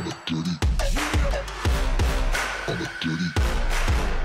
I'm a dirty. I'm a dirty.